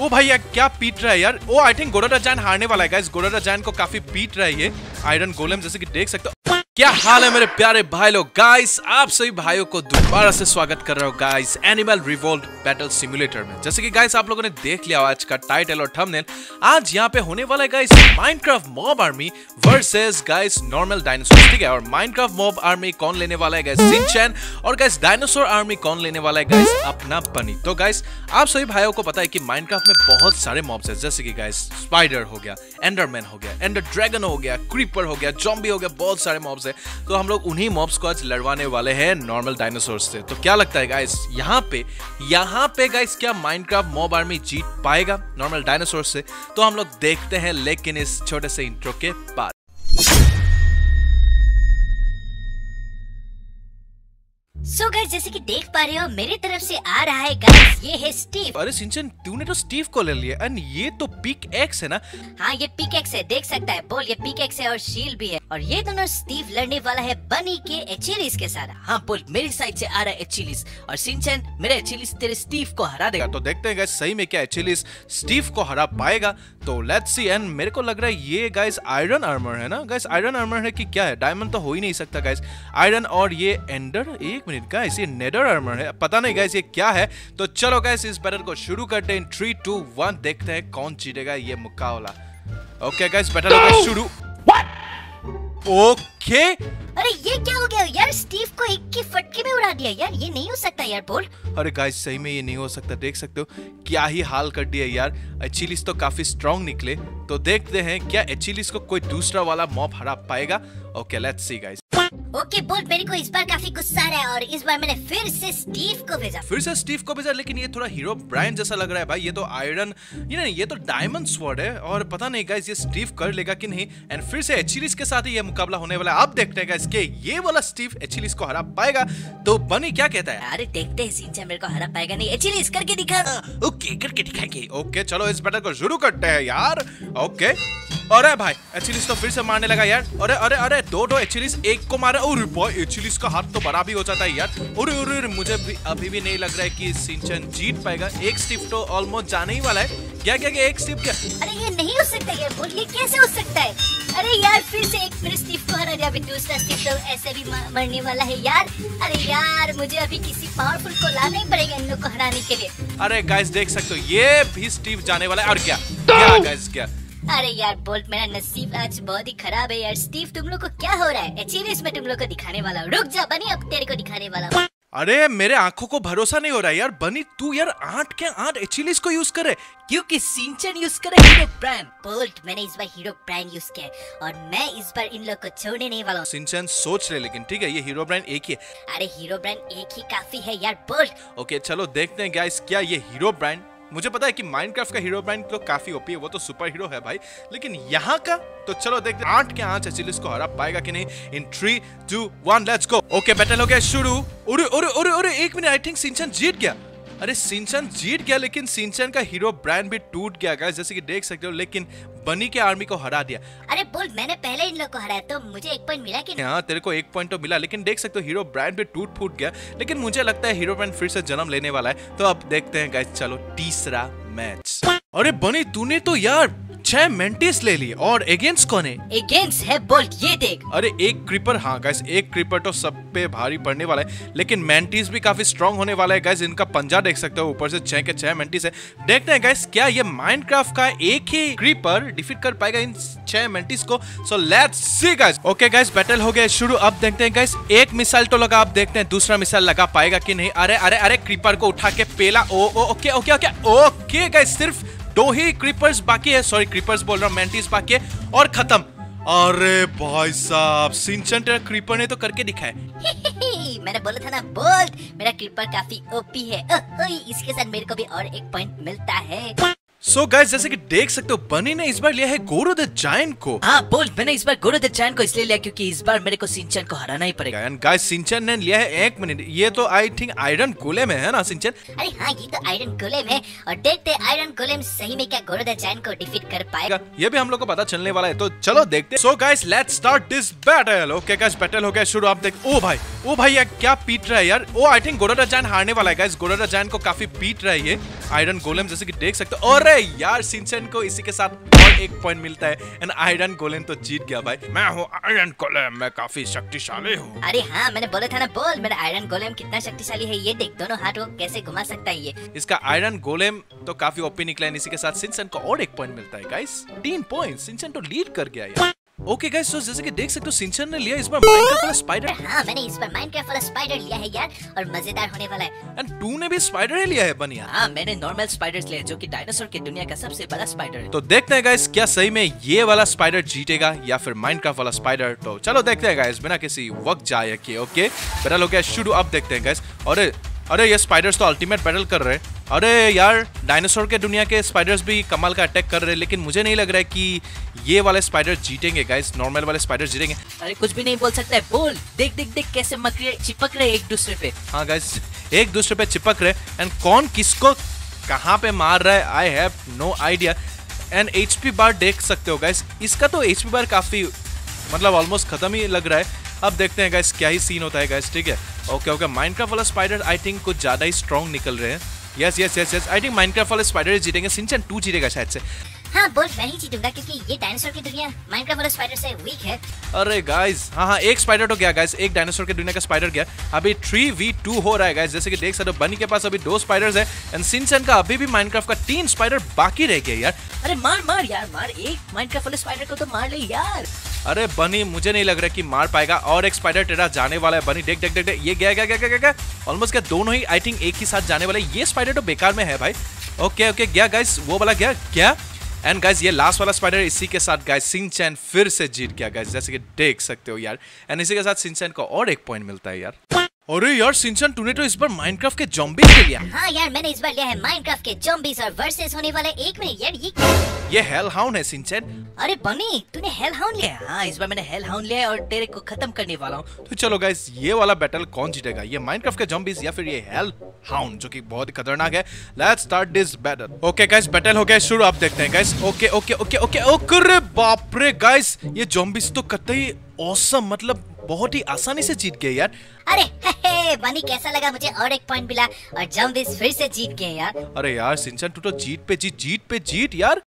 ओ भाई यार क्या पीट रहा है यार? ओ आई थिंक गोडोरा जैन हारने वाला है गाइस गोडोरा जैन को काफ़ी पीट रहा है ये. आयरन गोलम जैसे कि देख सकते हो। क्या हाल है मेरे प्यारे भाई लोग? गाइस आप सभी भाइयों को दोबारा से स्वागत कर रहा हूँ guys animal revolt battle simulator में। जैसे कि गाइस आप लोगों ने देख लिया आज का टाइटल और थंबनेल आज यहाँ पे होने वाला है guys Minecraft mob army versus guys normal dinosaur ठीक है? और माइनक्राफ्ट मॉब आर्मी कौन लेने वाला है गाइस सिंचैन और गाइस डायनासोर आर्मी कौन लेने वाला है गाइस अपना बनी तो गाइस आप सभी भाइयों को पता है कि माइनक्राफ्ट में बहुत सारे मॉब्स है, जैसे कि गाइस स्पाइडर हो गया एंडरमैन हो गया एंडर ड्रैगन हो गया क्रीपर हो गया जॉम्बी हो गया, बहुत सारे मॉब्स है। तो हम लोग उन्हीं मॉब्स को आज लड़वाने वाले हैं नॉर्मल डायनासोर से। तो क्या लगता है गाइस यहाँ पे यहाँ पे गाइस क्या माइनक्राफ्ट मॉब आर्मी जीत पाएगा नॉर्मल डायनासोर से? तो हम लोग देखते हैं, लेकिन इस छोटे से इंट्रो के बाद। सो गाइस जैसे कि देख पा रहे हो मेरी तरफ़ से आ रहा है गाइस ये है स्टीव अरे सिंचन तूने तो स्टीव को ले लिया एंड ये तो पिक एक्स है ना? हाँ ये पिक एक्स है देख सकता है बोल ये पिक एक्स है और शील भी है। और ये दोनों स्टीव लड़ने वाला है बनी के एचिलिस के साथ। हाँ बोल मेरी साइड से आ रहा है एचिलिस और सिंचन मेरे एचिलिस तेरे स्टीव को हरा देगा। तो देखते हैं गाइस सही में क्या एक्चुअली स्टीव को हरा पाएगा? तो लेट्स सी एंड मेरे को लग रहा है ये गाइस आयरन आर्मर है ना? गाइस आयरन आर्मर है कि क्या है? डायमंड तो हो ही नहीं सकता गाइस आयरन और ये एंडर एक मिनट गाइस ये नेडर आर्मर है। पता नहीं गाइस ये क्या है? तो चलो गाइस इस बैटल को शुरू करते हैं। थ्री टू वन देखते हैं कौन जीतेगा ये मुकाबला। ओके गाइस बैटल शुरू। ओके अरे ये क्या हो गया? यार स्टीव को एक की फटके में उड़ा दिया। यार ये नहीं हो सकता यार बोल। अरे गाइस सही में ये नहीं हो सकता। देख सकते हो क्या ही हाल कर दिया यार। एचिलिस तो काफ़ी स्ट्रांग निकले। तो देखते हैं क्या एचिलिस को कोई दूसरा वाला मॉप हरा पाएगा? Okay let's see guys okay बोल मेरे को इस बार काफ़ी गुस्सा रहा है और इस बार मैंने फिर से स्टीव को भेजा। फिर से स्टीव को भेजा लेकिन ये थोड़ा हीरो ब्रांड जैसा लग रहा है भाई। ये तो आयरन ये नहीं ये तो डायमंड स्वॉर्ड है और पता नहीं गाइस ये स्टीव कर लेगा कि नहीं। एंड फिर से एचिलिस के साथ ही ये मुकाबला होने वाला है। अब देखते हैं गाइस कि ये वाला स्टीव एचिलिस को हरा पाएगा। तो बनी क्या कहता है? अरे देखते हैं सिंचन मेरे को हरा पाएगा नहीं। एचिलिस करके दिखा। ओके करके दिखाएँगे। ओके चलो इस बैटल को शुरू करते हैं यार। ओके। अरे भाई एचिलिस तो फिर से मारने लगा यार। अरे अरे अरे दो दो एचिलिस एक को मारा। और बॉय एचिलिस का हाथ तो बड़ा भी हो जाता है यार। अरे अरे अरे मुझे भी अभी भी नहीं लग रहा है कि सिंचन जीत पाएगा। एक स्टिप तो ऑलमोस्ट जाने ही वाला है। क्या क्या क्या एक स्टिप क्या? अरे ये नहीं हो सकता यार बोल ये कैसे हो सकता है? अरे यार फिर से एक फिर स्टीव को हरा दिया अभी दूसरा स्टीव तो ऐसे भी मरने वाला है यार। अरे यार मुझे अभी किसी पावरफुल को लाना ही पड़ेगा इन लोग को हराने के लिए। अरे गाइस देख सकते हो ये भी स्टीव जाने वाला है। और क्या? क्या गाइस क्या? अरे यार बोल्ट मेरा नसीब आज बहुत ही खराब है यार। स्टीव तुम लोग को क्या हो रहा है? एचीवीएस में तुम लोग को दिखाने वाला हूँ। रुक जा बनी अब तेरे को दिखाने वाला हूँ। अरे मेरे आँखों को भरोसा नहीं हो रहा यार। बनी तू यार आठ के आठ एचिलिस को यूज़ करे क्योंकि सिंचन यूज़ करे हीरो ब्रांड बोल्ट मैंने इस बार हीरो ब्रांड यूज़ किया और मैं इस बार इन लोग को छोड़ने नहीं वाला हूँ। सिंचन सोच ले लेकिन ठीक है ये हीरो ब्रांड एक ही है। अरे हीरो ब्रांड एक ही काफ़ी है यार बोल्ट ओके चलो देखते हैं गाइस क्या ये हीरो ब्रांड मुझे पता है कि माइनक्राफ्ट का हीरो ब्रांड तो काफ़ी ओपी है, वो तो सुपर हीरो है भाई। लेकिन यहाँ का तो चलो देखते आठ के आठ एचिलिस को हरा पाएगा कि नहीं? In three two one let's go okay battle हो गया शुरू। उरे उरे उरे उरे एक मिनट आई थिंक सिंचन जीत गया। अरे सिंचन जीत गया लेकिन सिंचन का हीरो ब्रांड भी टूट गया गाइस जैसे कि देख सकते हो लेकिन बनी के आर्मी को हरा दिया। अरे बोल मैंने पहले इन लोग को हराया तो मुझे एक पॉइंट मिला कि हाँ तेरे को एक पॉइंट तो मिला लेकिन देख सकते हो हीरो ब्रांड भी टूट फूट गया लेकिन मुझे लगता है हीरो ब्रांड फिर से जन्म लेने वाला है। तो अब देखते हैं गाइस चलो तीसरा मैच अरे बनी तूने तो यार छह मेंटिस ले लिए और अगेंस्ट कौन है? अगेंस्ट है बोल्ट ये देख। अरे एक क्रीपर हाँ गाइस एक क्रीपर तो सब पे भारी पड़ने वाला है लेकिन मैंटिस भी काफ़ी स्ट्रांग होने वाला है गाइस इनका पंजा देख सकते हो ऊपर से छह के छह मैंटिस है। देखते हैं गाइस क्या ये माइनक्राफ्ट का एक ही क्रीपर डिफीट कर पाएगा इन छह मैंटिस को? So let's see guys okay guys battle हो गया शुरू अब देखते हैं गाइस एक मिसाइल तो लगा अब देखते हैं दूसरा मिसाइल लगा पाएगा कि नहीं। अरे अरे अरे क्रीपर को उठा के पेला ओ ओ okay okay okay okay guys सिर्फ़ दो ही क्रीपर्स बाकी है सॉरी क्रीपर्स बोल रहा हूँ मैंटिस बाकी है, और खत्म। अरे भाई साहब सिंचन तेरा क्रीपर ने तो करके दिखाया मैंने बोला था ना बोल्ट मेरा क्रीपर काफ़ी ओपी है। इसके साथ मेरे को भी और एक पॉइंट मिलता है। सो so गाइस जैसे कि देख सकते हो बनी ने इस बार लिया है गोरो द जायंट को। हाँ बोल मैंने इस बार गोरो द जैन को इसलिए लिया क्योंकि इस बार मेरे को सिंचन को हराना ही पड़ेगा। एंड गाइस सिंचन ने लिया है एक मिनट। ये तो आई थिंक आयरन गोले में है ना सिंचन? अरे हाँ ये तो आयरन गोलेम है और देखते हैं आयरन गोलेम सही में क्या गोरोदा जैन को डिफीट कर पाएगा। ये भी हम लोग को पता चलने वाला है तो चलो देखते so guys let's start this battle okay guys battle हो गया शुरू। आप देख ओ भाई ओ भाई यार क्या पीट रहा है यार? ओ आई थिंक गोरोदा जैन हारने वाला है गाइस गोरोदा जैन को काफ़ी पीट रहा है ये आयरन गोलेम जैसे कि देख सकते हो। अरे यार सिंचन को इसी के साथ और एक पॉइंट मिलता है। एंड आयरन गोलेम तो जीत गया भाई। मैं हूँ आयरन गोलेम मैं काफ़ी शक्तिशाली हूँ। अरे हाँ मैंने बोला था ना बोल मेरा आयरन गोलेम कितना शक्तिशाली है ये देख दोनों हाथ को कैसे घुमा सकता है ये। इसका आयरन गोलेम तो काफ़ी ओपी निकला है इसी के साथ सिंचन को और एक पॉइंट मिलता है गाइस तीन पॉइंट सिंचन तो लीड कर गया यार। ओके गाइस तो जैसे कि देख सकते हो सिंचन ने लिया इस बार माइनक्राफ्ट वाला स्पाइडर हाँ मैंने इस बार माइनक्राफ्ट वाला स्पाइडर लिया है यार और मज़ेदार होने वाला है। एंड टू ने भी स्पाइडर ही लिया है बनिया। हाँ मैंने नॉर्मल स्पाइडर्स लिए जो कि डायनासोर की दुनिया का सबसे बड़ा स्पाइडर है। तो देखते हैं गाइस क्या सही में ये वाला स्पाइडर जीतेगा या फिर माइनक्राफ्ट वाला स्पाइडर तो चलो देखते हैं गाइस बिना किसी वक्त जाए किए ओके बैटल हो गया शुरू अब देखते हैं गाइस अरे अरे ये स्पाइडर्स तो अल्टीमेट बैटल कर रहे हैं। अरे यार डायनासोर के दुनिया के स्पाइडर्स भी कमाल का अटैक कर रहे हैं लेकिन मुझे नहीं लग रहा है कि ये वाले स्पाइडर जीतेंगे गाइस नॉर्मल वाले स्पाइडर जीतेंगे। अरे कुछ भी नहीं बोल सकता है बोल। देख देख देख कैसे मकड़े चिपक रहे एक दूसरे पे। हाँ गाइस एक दूसरे पे चिपक रहे एंड कौन किसको कहाँ पे मार रहा है I have no idea and HP bar देख सकते हो गाइस इसका तो एचपी बार काफ़ी मतलब ऑलमोस्ट खत्म ही लग रहा है। अब देखते हैं गाइस क्या ही सीन होता है गाइस ठीक है? ओके ओके माइनक्राफ्ट वाला स्पाइडर आई थिंक कुछ ज़्यादा ही स्ट्रॉन्ग निकल रहे हैं। Yes yes yes yes I think Minecraft वाला स्पाइडर जीतेंगे। सिंचन टू जीतेगा शायद से। हाँ बोल मैं ही जीतूँगा क्योंकि ये डायनासोर की दुनिया माइनक्राफ्ट वाला स्पाइडर से वीक है। अरे गाइस हाँ हाँ एक स्पाइडर तो गया गाइस एक डायनासोर के दुनिया का स्पाइडर गया। अभी थ्री वी टू हो रहा है गाइस जैसे कि देख सकते हो बनी के पास अभी दो स्पाइडर्स है एंड सिंचन का अभी भी माइनक्राफ्ट का तीन स्पाइडर बाकी रह गया यार। अरे मार मार यार मार एक माइनक्राफ्ट वाले स्पाइडर को तो मार ले यार। अरे बनी मुझे नहीं लग रहा कि मार पाएगा और एक स्पाइडर टेरा जाने वाला है बनी देख देख देख देख ये गया गया गया गया गया ऑलमोस्ट क्या दोनों ही आई थिंक एक ही साथ जाने वाले ये स्पाइडर तो बेकार में है भाई। ओके ओके गया गाइस वो वाला गया क्या? एंड गाइज़ ये लास्ट वाला स्पाइडर इसी के साथ गाइज़ सिंचैन फिर से जीत गया गाइज़ जैसे कि देख सकते हो यार। एंड इसी के साथ सिंचैन को और एक पॉइंट मिलता है यार। अरे यार सिंचन तूने तो इस बार माइनक्राफ्ट के जॉम्बी ले लिया। हाँ यार मैंने इस बार लिया है माइनक्राफ्ट के zombies और वर्सेस होने वाले एक मिनट यार ये क्या? ये हेल हाउंड है सिंचन। अरे बनी तूने हेल हाउंड लिया हाँ इस बार मैंने हेल हाउंड लिया है और तेरे को खत्म करने वाला हूँ। तो चलो गाइस ये वाला बैटल कौन जीतेगा? ये माइनक्राफ्ट के जॉम्बीज या फिर ये हेल हाउंड जो कि बहुत ही खतरनाक है? Let's start this battle okay guys battle हो गया शुरू आप देखते हैं guys okay okay okay okay okay बाप रे गाइस ये जॉम्बीज तो कतई औसम मतलब बहुत ही आसानी से जीत गए यार। अरे बनी कैसा लगा मुझे? और एक पॉइंट मिला। और zombies फिर से जीत गए यार। अरे यार सिंचन तू तो जीत पे जीत जीत पे जीत यार।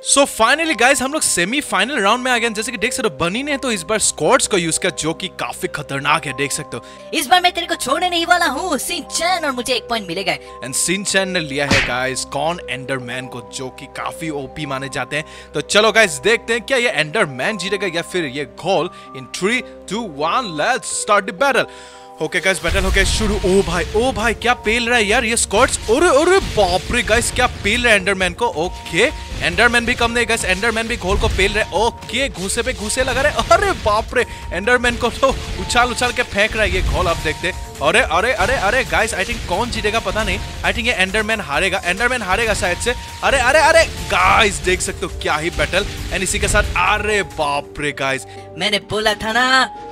सो फाइनली गाइस हम लोग सेमीफाइनल राउंड में आ गए जैसे कि देख सकते हो बनी ने तो इस बार स्क्वाड्स को यूज़ किया जो कि काफ़ी खतरनाक है देख सकते हो। इस बार मैं तेरे को छोड़ने नहीं वाला हूँ सिंचन और मुझे एक पॉइंट मिलेगा। एंड सिंचन ने लिया है गाइस कौन एंडरमैन को जो कि काफ़ी ओपी माने जाते हैं। तो चलो गाइस देखते हैं क्या ये एंडरमैन जीतेगा या फिर ये ghoul in three two one let's start the battle okay guys battle हो गया शुरू। ओ भाई ओ भाई, क्या पेल रहा है यार ये स्कॉट्स अरे अरे बाप रे गाइस क्या पेल रहा है एंडरमैन को? ओके एंडरमैन भी कम नहीं गाइस एंडरमैन भी घोल को पेल रहा है। ओके घूसे पे घूसे लगा रहे अरे बाप रे एंडरमैन को तो उछाल उछाल के फेंक रहा है ये घोल, आप देखते। अरे अरे अरे अरे गाइस आई थिंक कौन जीतेगा पता नहीं। आई थिंक ये एंडरमैन हारेगा। एंडरमैन हारेगा शायद से। अरे अरे अरे गाइस देख सकते हो क्या ही बैटल एंड इसी के साथ, अरे बाप रे गाइस मैंने बोला था ना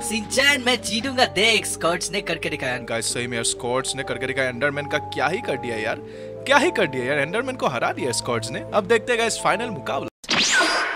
सिंचन मैं जीतूँगा देख स्कॉट्स ने करके दिखाया। गाइस सही में यार स्कॉट्स ने करके दिखाया। एंडरमैन का क्या ही कर दिया यार। क्या ही कर दिया यार एंडरमैन को हरा दिया स्कॉट्स ने। अब देखते हैं गाइस फाइनल मुकाबला।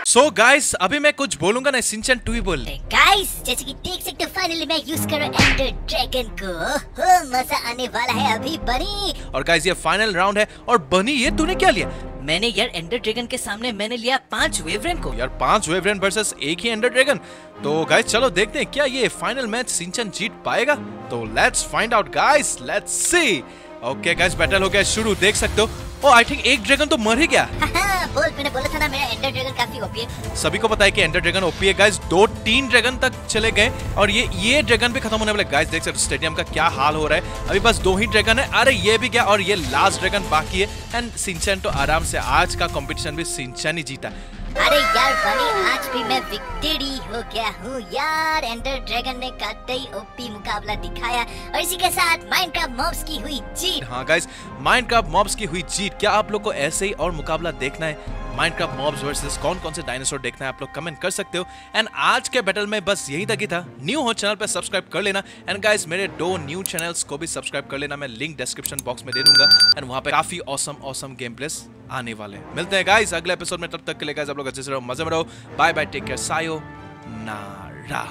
सो so, गाइस अभी मैं कुछ बोलूँगा ना सिंचन टू ही बोल। गाइस जैसे कि देख सकते हो फाइनली मैं यूज़ कर रहा एंडर ड्रैगन को। हो मज़ा आने वाला है अभी बनी। और गाइस ये फाइनल राउंड है और बनी ये तूने क्या लिया? मैंने यार एंडर ड्रैगन के सामने मैंने लिया पाँच वेवरेन को। यार, पाँच वेवरेन वर्सेस एक ही एंडर ड्रैगन। तो गाइस चलो देखते हैं, क्या ये फाइनल मैच सिंचन जीत पाएगा? तो let's find out guys let's see okay guys battle हो गया, शुरू, देख सकते हो। ओ आई थिंक एक ड्रैगन तो मर ही गया। बोल मैंने बोला था ना मेरा एंडर ड्रैगन काफ़ी ओपी है। सभी को पता है कि एंडर ड्रैगन ओपी है गाइस दो तीन ड्रैगन तक चले गए और ये ये ड्रैगन भी खत्म होने वाले। गाइस देख सकते हो स्टेडियम का क्या हाल हो रहा है। अभी बस दो ही ड्रैगन है। अरे ये भी गया और ये लास्ट ड्रैगन बाकी है। एंड सिंचन तो आराम से आज का कॉम्पिटिशन भी सिंचन ही जीता। अरे यार बनी, आज भी मैं विक्टरी हो गया हूँ यार। एंडर ड्रैगन ने कतई ओपी मुकाबला दिखाया और इसी के साथ माइनक्राफ्ट मॉब्स की हुई जीत। हाँ गाइस माइनक्राफ्ट मॉब्स की हुई जीत। क्या आप लोग को ऐसे ही और मुकाबला देखना है? माइनक्राफ्ट मॉब्स वर्सेस कौन कौन से डायनासोर देखना है आप लोग कमेंट कर सकते हो। एंड आज के बैटल में बस यही तक ही था। न्यू हो चैनल पर सब्सक्राइब कर लेना। एंड गाइस मेरे दो न्यू चैनल्स को भी सब्सक्राइब कर लेना। मैं लिंक डिस्क्रिप्शन बॉक्स में दे दूँगा। एंड वहाँ पे काफ़ी औसम औसम गेम प्लेस आने वाले। मिलते हैं गाइस अगले एपिसोड में। तब तक के लिए गाइस आप लोग अच्छे से रहो, मज़े में रहो। बाय बाय टेक केयर सायो नारा